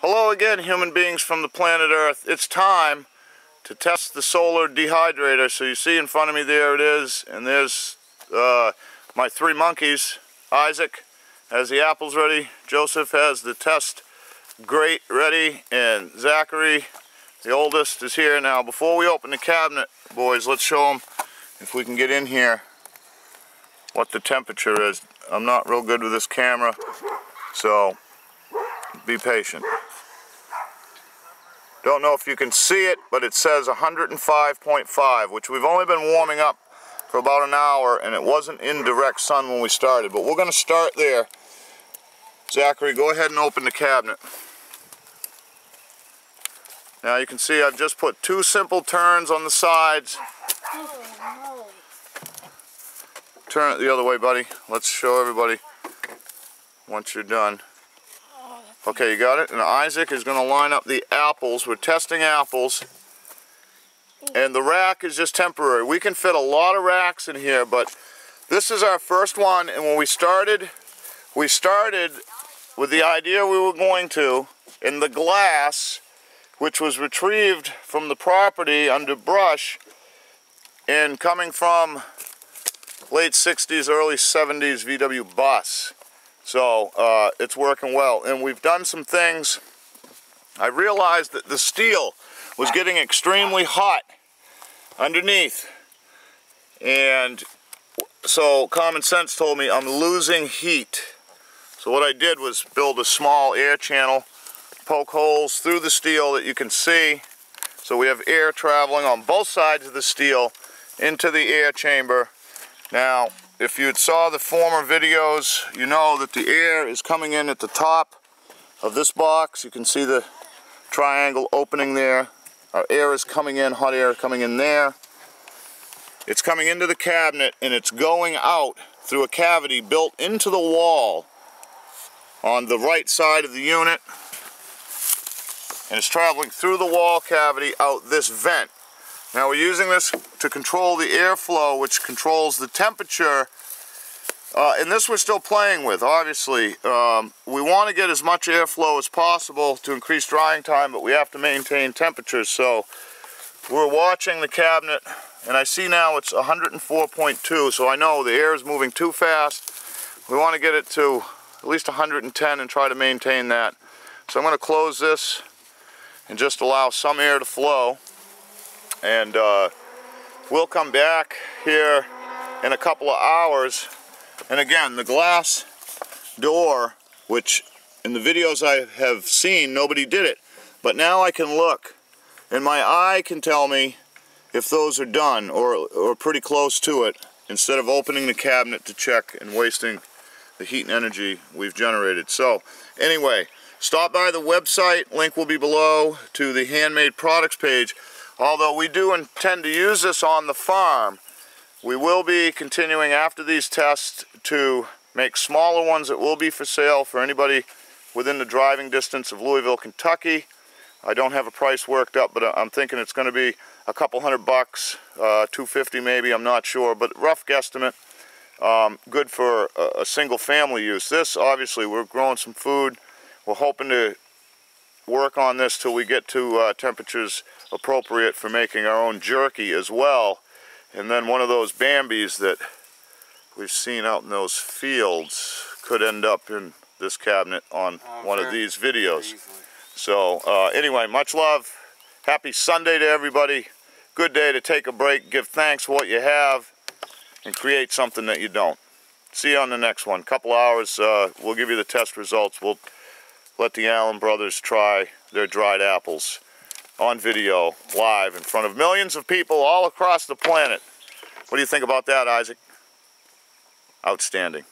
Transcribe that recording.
Hello again, human beings from the planet Earth. It's time to test the solar dehydrator. So you see in front of me, there it is. And there's uh, my three monkeys. Isaac has the apples ready. Joseph has the test grate ready. And Zachary, the oldest, is here. Now, before we open the cabinet, boys, let's show them, if we can get in here, what the temperature is. I'm not real good with this camera, so be patient. Don't know if you can see it, but it says 105.5, which we've only been warming up for about an hour, and it wasn't in direct sun when we started. But we're going to start there. Zachary, go ahead and open the cabinet. Now you can see I've just put two simple turns on the sides. Turn it the other way, buddy. Let's show everybody once you're done. Okay, you got it? And Isaac is going to line up the apples. We're testing apples. And the rack is just temporary. We can fit a lot of racks in here, but this is our first one. And when we started, we started with the idea we were going to in the glass, which was retrieved from the property under brush and coming from late 60s, early 70s VW bus. So uh, it's working well. And we've done some things. I realized that the steel was getting extremely hot underneath. And so common sense told me I'm losing heat. So what I did was build a small air channel, poke holes through the steel that you can see. So we have air traveling on both sides of the steel into the air chamber. Now, if you saw the former videos, you know that the air is coming in at the top of this box. You can see the triangle opening there. Our air is coming in, hot air coming in there. It's coming into the cabinet and it's going out through a cavity built into the wall on the right side of the unit. And it's traveling through the wall cavity out this vent. Now we're using this to control the airflow, which controls the temperature. Uh, and this we're still playing with, obviously. Um, we want to get as much airflow as possible to increase drying time, but we have to maintain temperatures. So we're watching the cabinet, and I see now it's 104.2, so I know the air is moving too fast. We want to get it to at least 110 and try to maintain that. So I'm going to close this and just allow some air to flow and uh, we'll come back here in a couple of hours. And again the glass door which in the videos I have seen nobody did it. But now I can look and my eye can tell me if those are done or, or pretty close to it instead of opening the cabinet to check and wasting the heat and energy we've generated. So anyway stop by the website. Link will be below to the handmade products page Although we do intend to use this on the farm, we will be continuing after these tests to make smaller ones that will be for sale for anybody within the driving distance of Louisville, Kentucky. I don't have a price worked up, but I'm thinking it's going to be a couple hundred bucks, uh, 250 maybe, I'm not sure, but rough guesstimate. Um, good for a, a single family use. This, obviously, we're growing some food. We're hoping to work on this till we get to uh, temperatures appropriate for making our own jerky as well. And then one of those Bambis that we've seen out in those fields could end up in this cabinet on oh, one of these videos. So uh, anyway, much love. Happy Sunday to everybody. Good day to take a break, give thanks for what you have, and create something that you don't. See you on the next one. Couple hours, uh, we'll give you the test results. We'll let the Allan brothers try their dried apples on video, live, in front of millions of people all across the planet. What do you think about that, Isaac? Outstanding.